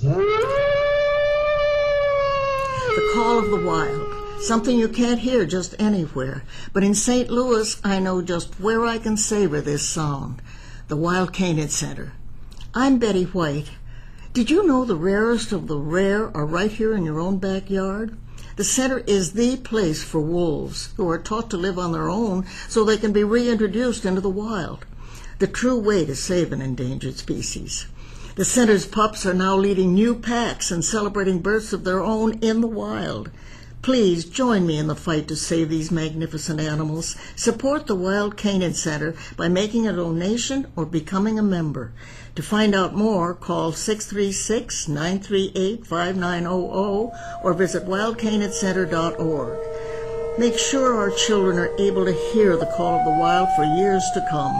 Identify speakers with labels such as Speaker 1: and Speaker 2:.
Speaker 1: The call of the wild. Something you can't hear just anywhere. But in St. Louis, I know just where I can savor this sound. The Wild Canid Center. I'm Betty White. Did you know the rarest of the rare are right here in your own backyard? The center is the place for wolves who are taught to live on their own so they can be reintroduced into the wild. The true way to save an endangered species. The center's pups are now leading new packs and celebrating births of their own in the wild. Please join me in the fight to save these magnificent animals. Support the Wild Canid Center by making a donation or becoming a member. To find out more, call 636-938-5900 or visit wildcanidcenter.org. Make sure our children are able to hear the call of the wild for years to come.